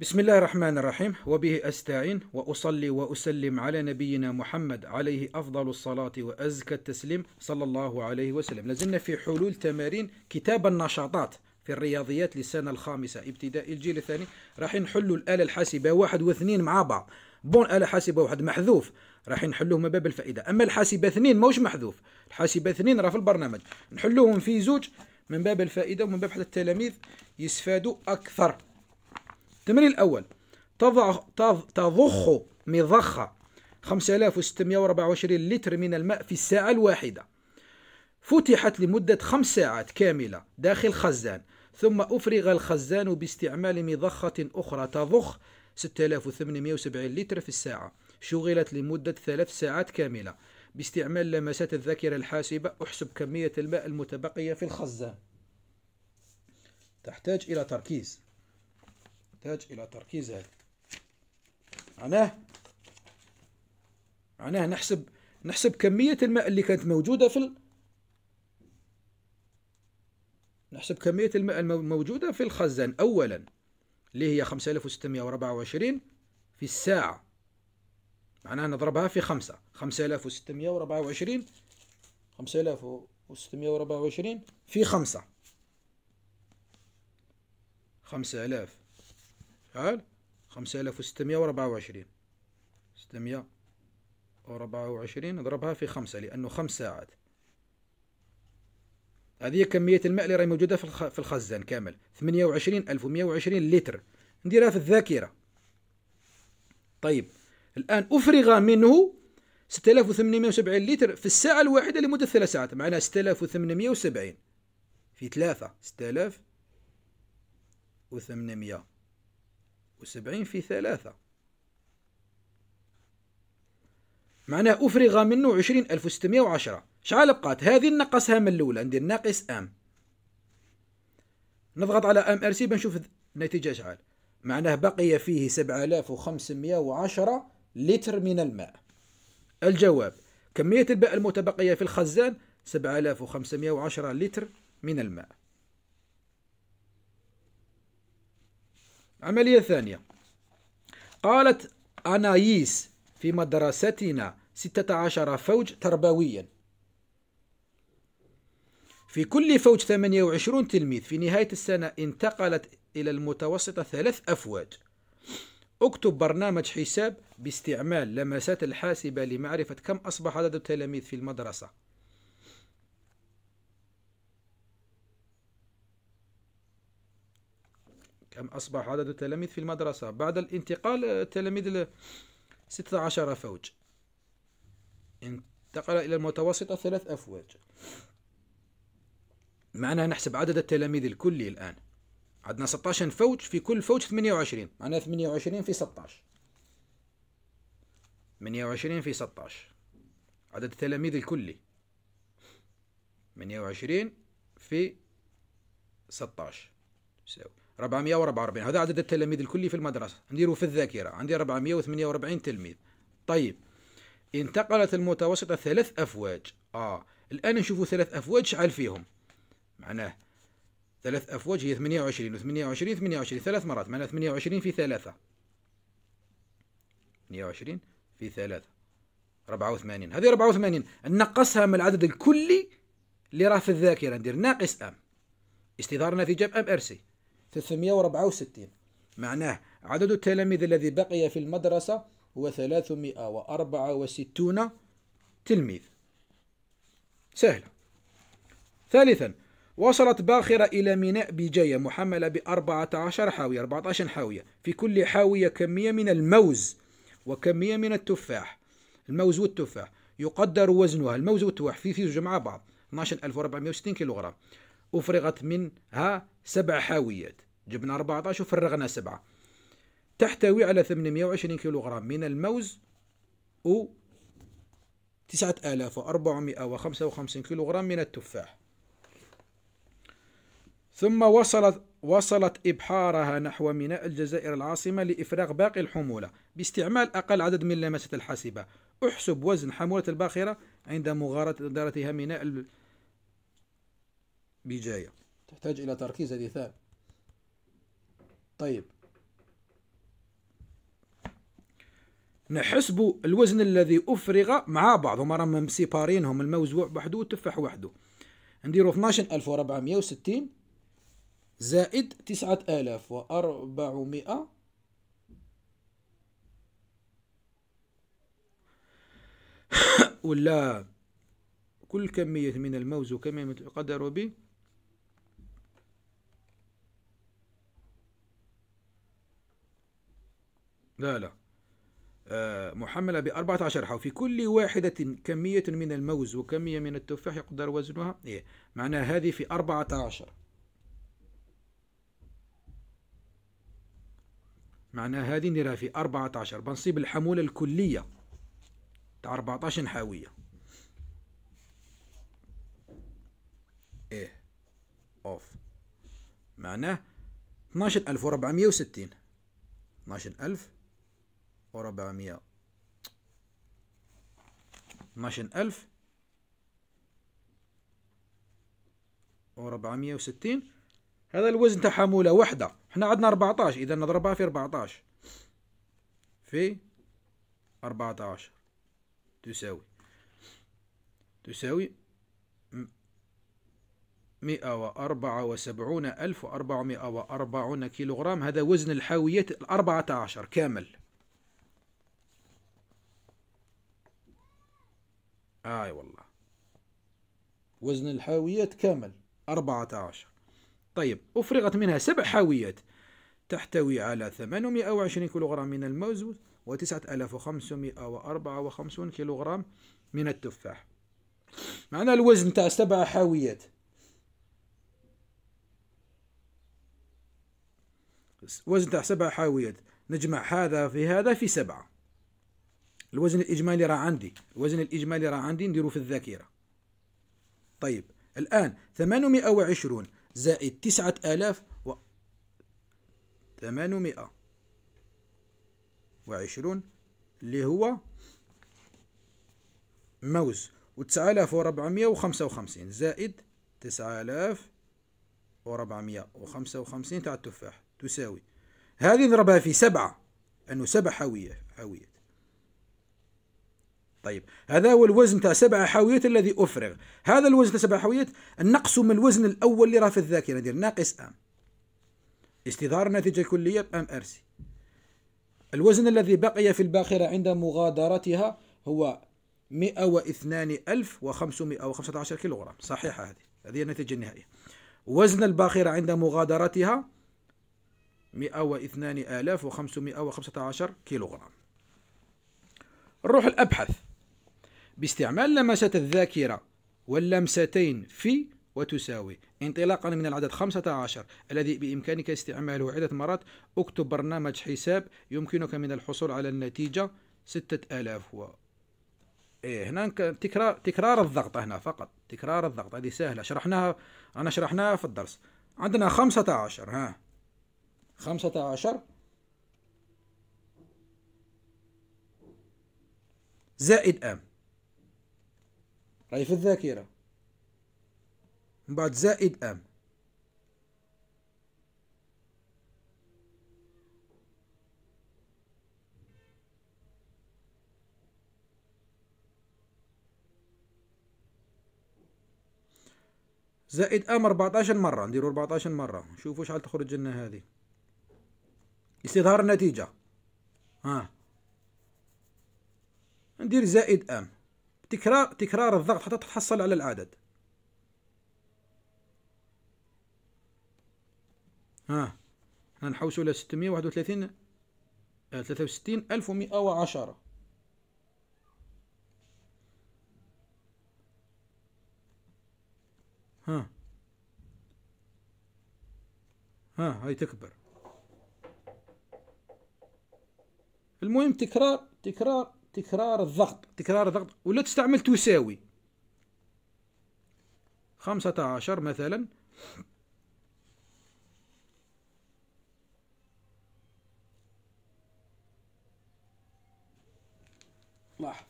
بسم الله الرحمن الرحيم وبه أستعين وأصلي وأسلم على نبينا محمد عليه أفضل الصلاة وأزكى التسليم صلى الله عليه وسلم لازلنا في حلول تمارين كتاب النشاطات في الرياضيات للسنة الخامسة ابتدائي الجيل الثاني راح نحلوا الآلة الحاسبة واحد واثنين مع بعض بون آلة حاسبة واحد محذوف راح نحلوهم باب الفائدة أما الحاسبة اثنين موش محذوف الحاسبة اثنين راه في البرنامج نحلوهم في زوج من باب الفائدة ومن باب حتى التلاميذ يستفادوا أكثر التمرين الأول. تضع تضخ مضخة 5624 لتر من الماء في الساعة الواحدة. فتحت لمدة خمس ساعات كاملة داخل خزان ثم أفرغ الخزان باستعمال مضخة أخرى تضخ 6870 لتر في الساعة. شغلت لمدة ثلاث ساعات كاملة باستعمال لمسات الذاكرة الحاسبة. أحسب كمية الماء المتبقية في الخزان. تحتاج إلى تركيز. تحتاج إلى تركيز هذا معناه؟ معناه نحسب نحسب كمية الماء اللي كانت موجودة في ال... نحسب كمية الماء الموجودة في الخزان. أولا اللي هي 5624 في الساعة. معناها نضربها في خمسة. 5624 5624 في خمسة. 5000 شحال 5624 624 نضربها في خمسة لأنه خمس ساعات. هذه كمية الماء اللي راهي موجودة في الخزان كامل. 28120 لتر. نديرها في الذاكرة. طيب الآن أفرغ منه 6870 لتر في الساعة الواحدة لمدة ثلاث ساعات. معناها 6870 في ثلاثة 6800 وسبعين في ثلاثة. معناه أفرغ منه عشرين ألف وستمائة وعشرة. شحال بقات؟ هذه نقصها من الأولى. ندير ناقص أم. نضغط على أم أرسي بنشوف النتيجة شحال معناه بقي فيه سبعة آلاف وخمسمائة وعشرة لتر من الماء. الجواب كمية الماء المتبقية في الخزان سبعة آلاف وخمسمائة وعشرة لتر من الماء. عملية ثانية. قالت أنايس في مدرستنا ستة عشر فوج تربويا. في كل فوج 28 تلميذ في نهاية السنة انتقلت إلى المتوسطة ثلاث أفواج. اكتب برنامج حساب باستعمال لمسات الحاسبة لمعرفة كم أصبح عدد التلاميذ في المدرسة. كم أصبح عدد التلاميذ في المدرسة بعد الانتقال التلاميذ 16 فوج. انتقل إلى المتوسطة ثلاث أفواج. معناها نحسب عدد التلاميذ الكلي الآن. عندنا 16 فوج في كل فوج 28 معناها 28 في 16 28 في 16 عدد التلاميذ الكلي. 28 في 16 يساوي 444 هذا عدد التلاميذ الكلي في المدرسة. نديروا في الذاكرة. عندي 448 تلميذ. طيب انتقلت المتوسطة ثلاث أفواج. آه الآن نشوفوا ثلاث أفواج شحال فيهم. معناه ثلاث أفواج هي 28 و 28 28 ثلاث مرات. معناه 28 في ثلاثة. 28 في ثلاثة. 84 هذه 84 نقصها من العدد الكلي اللي راه في الذاكرة. ندير ناقص أم. استظهار نتيجة أم أرسي. 364 معناه عدد التلاميذ الذي بقي في المدرسة هو 364 تلميذ. سهلة. ثالثا وصلت باخرة إلى ميناء بجاية محملة بأربعة عشر حاوية 14 حاوية. في كل حاوية كمية من الموز وكمية من التفاح. الموز والتفاح يقدر وزنها الموز والتفاح في في مع بعض 12460 كيلوغرام. أفرغت منها سبع حاويات. جبنا 14 وفرغنا سبعة. تحتوي على 820 كيلوغرام من الموز و 9455 كيلوغرام من التفاح. ثم وصلت وصلت إبحارها نحو ميناء الجزائر العاصمة لإفراغ باقي الحمولة باستعمال أقل عدد من لمسة الحاسبة. أحسب وزن حمولة الباخرة عند مغادرتها ميناء بجاية. تحتاج إلى تركيز هذه ثاب طيب. نحسب الوزن الذي أفرغ مع بعض هما راهم مسيبارينهم الموز وحده والتفاح وحده. نديرو 12460 زائد 9400 ولا كل كمية من الموز وكمية من القدر لا لا. آه، محملة بأربعة عشر حو في كل واحدة كمية من الموز وكمية من التفاح يقدر وزنها. إيه معناها هذه في أربعة عشر. معناها هذه نديرها في أربعة عشر. بنصيب الحمولة الكلية. تاع 14 حاوية. إيه أوف. معناه 12460 12400 12000 و460 هذا الوزن تاع حمولة وحدة. إحنا عندنا 14 إذا نضربها في 14 في 14 تساوي. تساوي مئة وأربعة وسبعون ألف وأربعمائة وأربعون كيلوغرام. هذا وزن الحاويات الأربعة عشر كامل. آي والله. وزن الحاويات كامل أربعة عشر. طيب أفرغت منها سبع حاويات تحتوي على ثمانمائة وعشرين كيلوغرام من الموز وأربعة وخمسون كيلوغرام من التفاح. معنى الوزن تاع سبع حاويات. وزن تاع سبع حاويات. نجمع هذا في هذا في سبعة. الوزن الإجمالي راه عندي. الوزن الإجمالي راه عندي نديرو في الذاكرة. طيب ثمانمائة وعشرون زائد تسعة آلاف و ثمانمائة وعشرون اللي هو موز وخمسة وخمسين زائد تسعة آلاف وربعمية وخمسة وخمسين تاع التفاح تساوي. هذه نضربها في سبعة أنه سبع حاوية حاويات طيب هذا هو الوزن تاع سبع حاويات الذي أفرغ. هذا الوزن تاع سبع حاويات من الوزن الأول اللي راه في الذاكرة ندير ناقص أم. استظهار النتيجة الكلية بأم أرسي. الوزن الذي بقي في الباخرة عند مغادرتها هو مئة واثنان ألف وخمسمائة وخمسة عشر كيلوغرام. صحيحة هذه. هذه النتيجة النهائية. وزن الباخرة عند مغادرتها مئة واثنان آلاف وخمسمائة وخمسة عشر كيلوغرام. نروح الأبحث. باستعمال لمسة الذاكرة واللمستين في وتساوي انطلاقا من العدد 15 الذي بإمكانك استعماله عدة مرات. اكتب برنامج حساب يمكنك من الحصول على النتيجة 6000 و إيه هنا تكرار تكرار الضغط هنا فقط. تكرار الضغط هذه سهلة. شرحناها أنا شرحناها في الدرس. عندنا 15 ها. 15 زائد آم. راهي في الذاكرة. من بعد زائد أم. زائد أم 14 مرة. نديرو 14 مرة. شوفوا شحال تخرج لنا هذه. استظهار النتيجة. ها. ندير زائد أم. تكرار تكرار الضغط حتى تحصل على العدد. ها إحنا نحوسوا وستين ألف ومئة وعشرة. ها. ها هاي تكبر. المهم تكرار تكرار تكرار الضغط تكرار الضغط ولا تستعمل تساوي خمسة عشر مثلا. لاحظ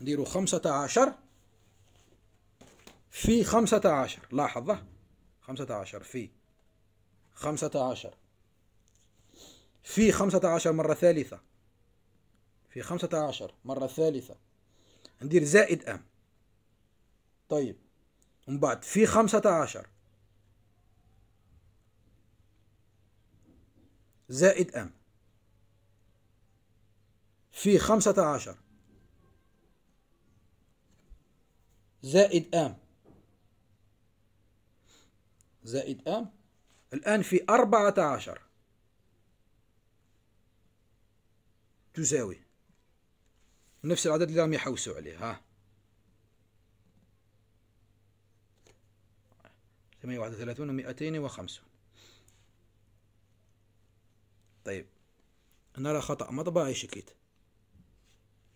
نديرو خمسة عشر. في خمسة عشر لاحظ خمسة عشر في. خمسة عشر. في خمسة عشر مرة ثالثة. في خمسة عشر مرة ثالثة. ندير زائد أم. طيب. ومن بعد في خمسة عشر. زائد أم. في خمسة عشر. زائد أم. زائد أم. الآن في أربعة عشر. تساوي. نفس العدد اللي راهم يحوسوا عليه ها. 831 و 250 طيب نرى خطأ مطبعي شكيت.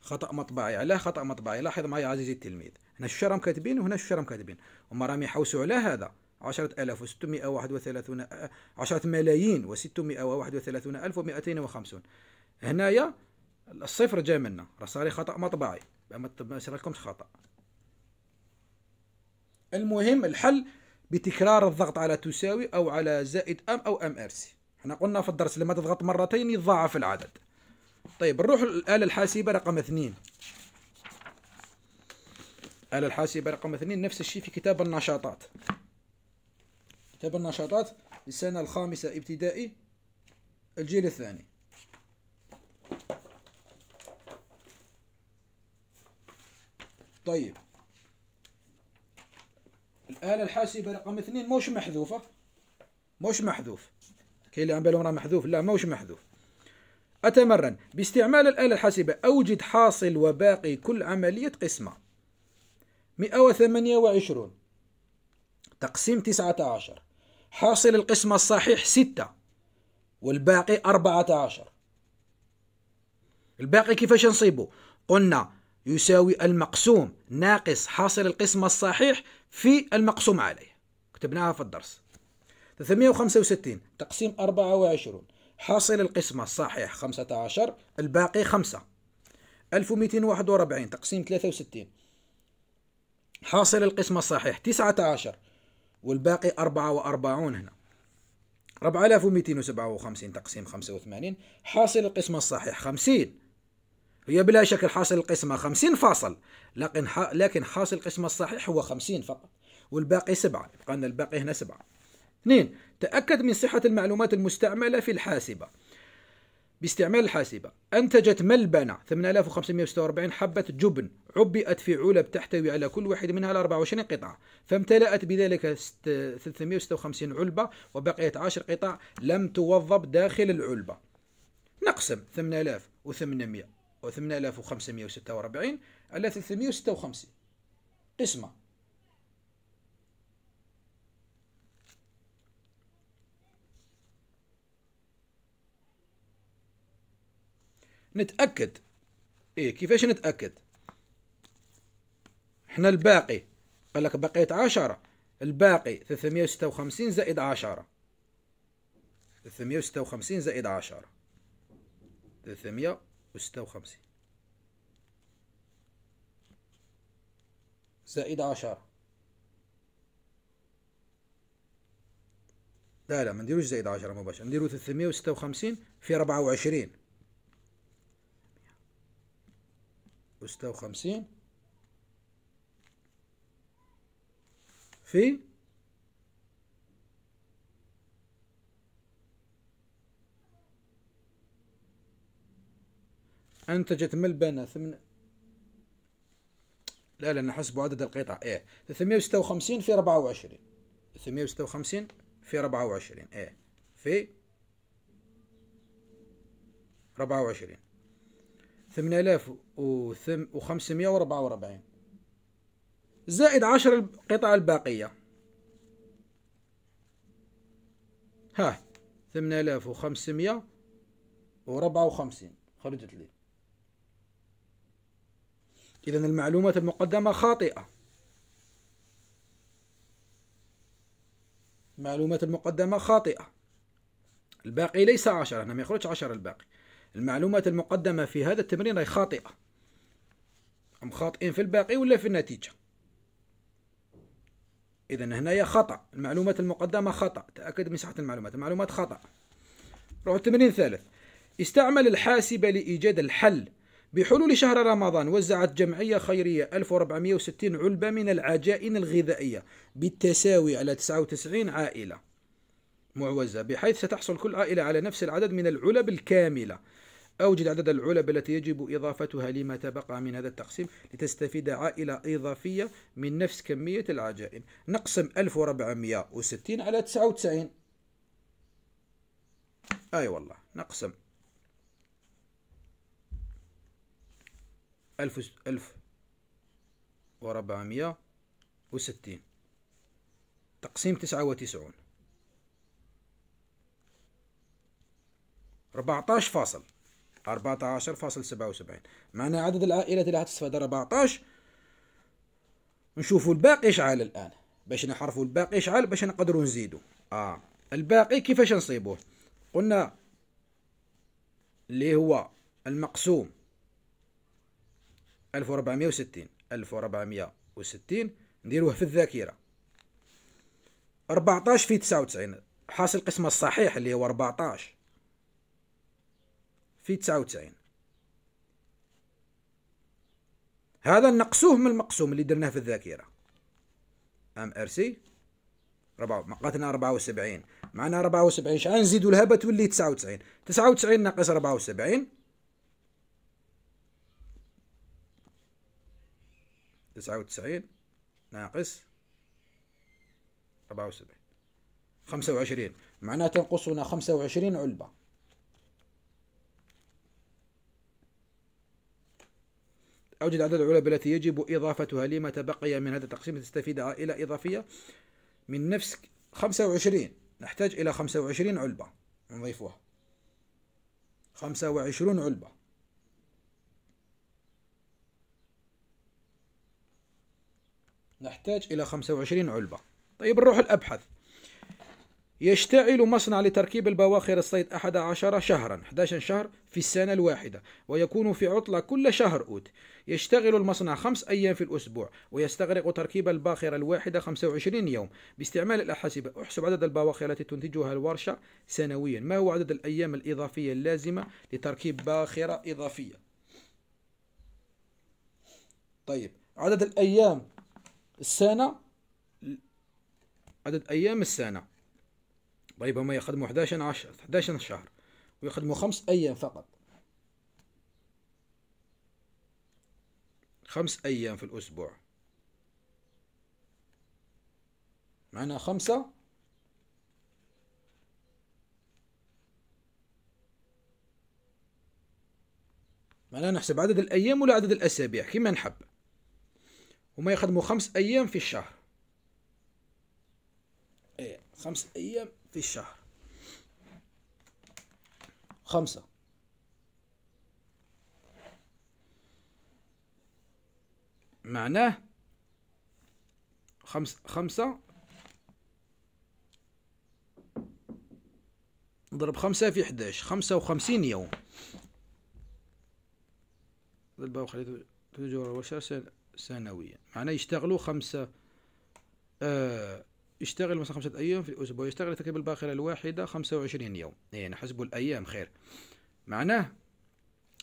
خطأ مطبعي علاه خطأ مطبعي لاحظ معي عزيزي التلميذ. هنا الشرم كاتبين وهنا الشرم كاتبين. وما راهم يحوسوا على هذا. عشرة آلاف وستمائة وواحد وثلاثون عشرة ملايين وستمائة وواحد وثلاثون ألف ومئتين وخمسون. هنايا الصفر جاي منا. راه صاري خطأ مطبعي ما يصير لكمش خطأ. المهم الحل بتكرار الضغط على تساوي أو على زائد أم أو أم أرسي إحنا قلنا في الدرس لما تضغط مرتين يتضاعف العدد. طيب نروح الآلة الحاسبة رقم اثنين. الآلة الحاسبة رقم اثنين نفس الشيء في كتاب النشاطات. كتاب النشاطات للسنة الخامسة ابتدائي الجيل الثاني. طيب. الآلة الحاسبة رقم اثنين موش محذوفة. موش محذوف. كاين اللي بالهم راه محذوف. لا موش محذوف. أتمرن. باستعمال الآلة الحاسبة أوجد حاصل وباقي كل عملية قسمة. 128 تقسيم 19 حاصل القسمة الصحيح 6 والباقي 14 الباقي كيفاش نصيبه؟ قلنا يساوي المقسوم. ناقص حاصل القسمة الصحيح في المقسوم عليه. كتبناها في الدرس. 365 تقسيم 24 حاصل القسمة الصحيح 15 الباقي 5 1241 تقسيم 63 حاصل القسمة الصحيح 19 والباقي 44 هنا. 4257 تقسيم 85 حاصل القسمة الصحيح 50 هي بلا شك حاصل القسمة 50 فاصل لكن لكن حاصل القسمة الصحيح هو 50 فقط والباقي 7 يبقى لنا الباقي هنا 7 اثنين تأكد من صحة المعلومات المستعملة في الحاسبة. باستعمال الحاسبة أنتجت ملبنة 8546 حبة جبن عبئت في علب تحتوي على كل واحد منها على 24 قطعة فامتلأت بذلك 356 علبة وبقيت 10 قطع لم توظب داخل العلبة. نقسم 8800 و 8546 على 356 قسمة. نتأكد. إيه كيفاش نتأكد؟ إحنا الباقي قال لك بقيت عشرة. الباقي 356 زائد عشرة. 356 زائد عشرة 356 زائد عشرة. لا لا ما نديروش زائد عشرة مباشرة. نديرو 356 في 24 وستة وخمسين في أنتجت ملبنة ثمن لا لا نحسبوا عدد القطع. إيه. 356 في 24 356 في 24 إيه. في 24 8544 زائد عشر القطع الباقية. ها. 8554 خرجت لي. إذا المعلومات المقدمة خاطئة. المعلومات المقدمة خاطئة. الباقي ليس عشرة أنا ما يخرجش عشرة الباقي. المعلومات المقدمة في هذا التمرين هي خاطئة؟ أم خاطئين في الباقي ولا في النتيجة؟ إذا هنا خطأ. المعلومات المقدمة خطأ. تأكد من صحة المعلومات. المعلومات خطأ. روح التمرين الثالث. استعمل الحاسبة لإيجاد الحل. بحلول شهر رمضان وزعت جمعية خيرية 1460 علبة من العجائن الغذائية بالتساوي على 99 عائلة. معوزة بحيث ستحصل كل عائلة على نفس العدد من العلب الكاملة. أوجد عدد العلب التي يجب إضافتها لما تبقى من هذا التقسيم لتستفيد عائلة إضافية من نفس كمية العجائن. نقسم 1460 على 99 أي والله نقسم. ألف ألف وربعمية وستين. تقسيم تسعة وتسعون. ربعتاش فاصل. أربعة عشر فاصل سبعة وسبعين. معنى عدد العائلات اللي هتستفاد ربعتاش نشوفوا الباقي إشعال الآن. باش نحرفوا الباقي إشعال باش نقدروا نزيدوا. آه. الباقي كيفاش نصيبوه؟ قلنا اللي هو المقسوم 1460 1460 نديروه في الذاكرة. 14 في 99 حاصل قسمه الصحيح اللي هو 14 في 99 هذا نقصوه من المقسوم اللي درناه في الذاكرة. أم إر سي؟ مقاتنا 74 معنا 74 شحال نزيدو لها بتولي 99 99 ناقص 74 تسعة وتسعين ناقص أربعة وسبعين. خمسة وعشرين. معناه تنقصنا خمسة وعشرين علبة. أوجد عدد العلب التي يجب إضافتها لما تبقي من هذا التقسيم لتستفيد عائلة إضافية من نفس خمسة وعشرين. نحتاج إلى خمسة وعشرين علبة. نضيفوها خمسة وعشرون علبة. نحتاج إلى 25 علبة. طيب نروح الأبحث يشتعل مصنع لتركيب البواخر الصيد 11 شهرا 11 شهر في السنة الواحدة ويكون في عطلة كل شهر أوت. يشتغل المصنع خمس أيام في الأسبوع ويستغرق تركيب الباخرة الواحدة 25 يوم. باستعمال الأحاسبة أحسب عدد البواخر التي تنتجها الورشة سنويا. ما هو عدد الأيام الإضافية اللازمة لتركيب باخرة إضافية؟ طيب عدد الأيام السنة. عدد أيام السنة. طيب هم يخدموا 11 عشر 11 شهر ويخدموا خمس أيام فقط. خمس أيام في الأسبوع. معنا خمسة؟ معنا نحسب عدد الأيام ولا عدد الأسابيع كما نحب. هما يخدموا خمس أيام في الشهر. إيه خمس أيام في الشهر. خمسة. معناه خمس خمسة. نضرب خمسة في حداش خمسة وخمسين يوم. ضربة وخليته تجور وشاشة سنويا. معناه يشتغلوا خمسة آه يشتغل مثلا خمسة أيام في الأسبوع يشتغل تركيب الباخرة الواحدة خمسة وعشرين يوم. يعني نحسبوا الأيام خير. معناه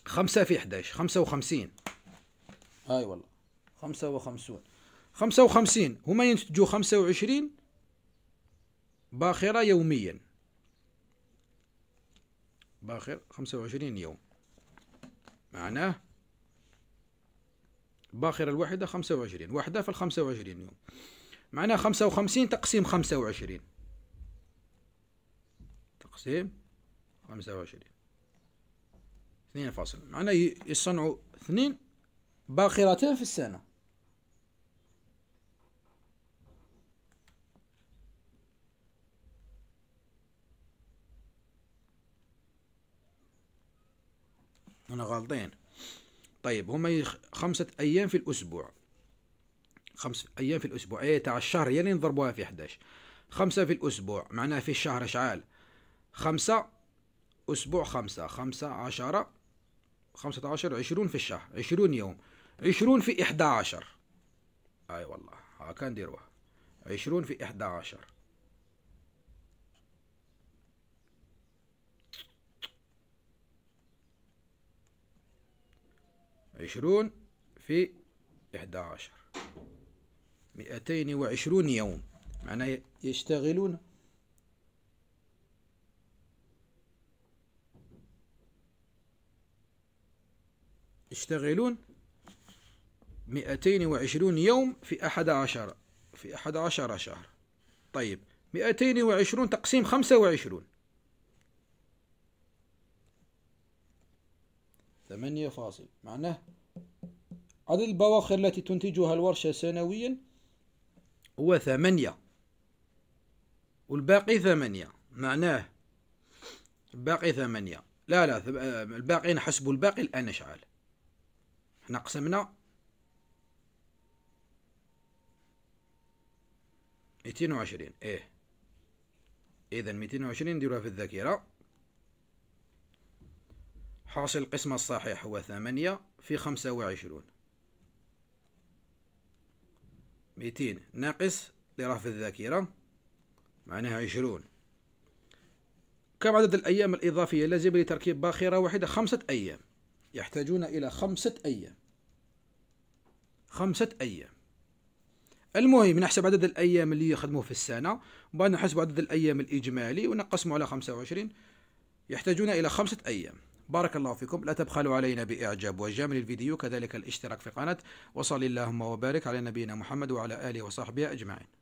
خمسة في إحداش خمسة وخمسين. هاي والله. خمسة وخمسون. خمسة وخمسين هما ينتجوا خمسة وعشرين باخرة يوميا. باخر خمسة وعشرين يوم. معناه باخرة الواحدة خمسة وعشرين واحدة في الخمسة وعشرين يوم. معناه خمسة وخمسين تقسيم خمسة وعشرين. تقسيم خمسة وعشرين. اثنين فاصل. معناه يصنعوا اثنين باخرتين في السنة. أنا غالطين. طيب هم خمسة أيام في الأسبوع. خمس أيام في الأسبوع. أي تاع الشهر يعني نضربوها في 11 خمسة في الأسبوع معناها في الشهر شعال. خمسة أسبوع خمسة. خمسة عشرة خمسة عشر عشرون في الشهر. عشرون يوم. عشرون في إحدى عشر. أي والله هكا نديروها. عشرون في إحدى عشر. عشرون في إحدى عشر. مئتين وعشرون يوم. معناه يشتغلون. يشتغلون مئتين وعشرون يوم في أحد عشر في أحد عشر شهر. طيب مئتين وعشرون تقسيم خمسة وعشرون. ثمانية فاصل. معناه عدد البواخر التي تنتجها الورشة سنويا هو ثمانية والباقي ثمانية. معناه الباقي ثمانية. لا لا الباقي نحسب الباقي الآن نشعل. إحنا قسمنا. ميتين وعشرين. إيه. اذا ميتين وعشرين نديروها في الذاكرة. حاصل القسمة الصحيح هو ثمانية في خمسة وعشرون. ميتين. ناقص في الذاكرة معناها عشرون. كم عدد الأيام الإضافية اللازمة لتركيب باخرة واحدة؟ خمسة أيام. يحتاجون إلى خمسة أيام. خمسة أيام. المهم نحسب عدد الأيام اللي يخدموه في السنة. وبعد نحسب عدد الأيام الإجمالي ونقسمه على خمسة وعشرين. يحتاجون إلى خمسة أيام. بارك الله فيكم. لا تبخلوا علينا بإعجاب وجامل الفيديو كذلك الاشتراك في القناة وصل اللهم وبارك على نبينا محمد وعلى آله وصحبه أجمعين.